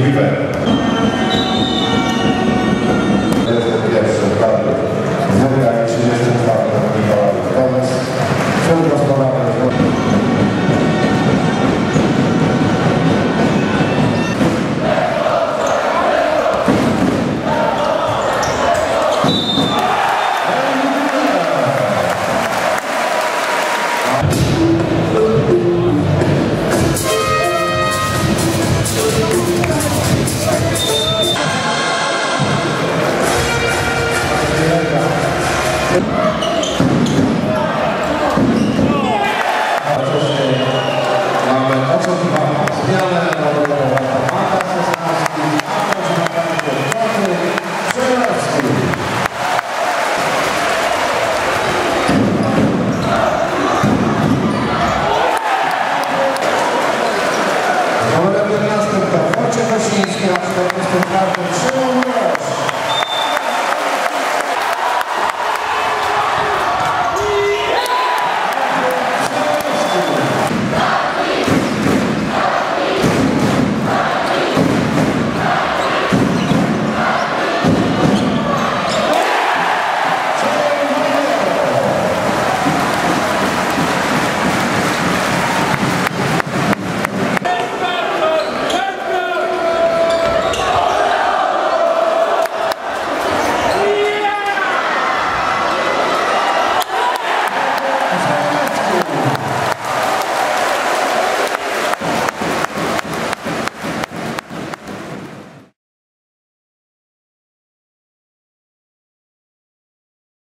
River.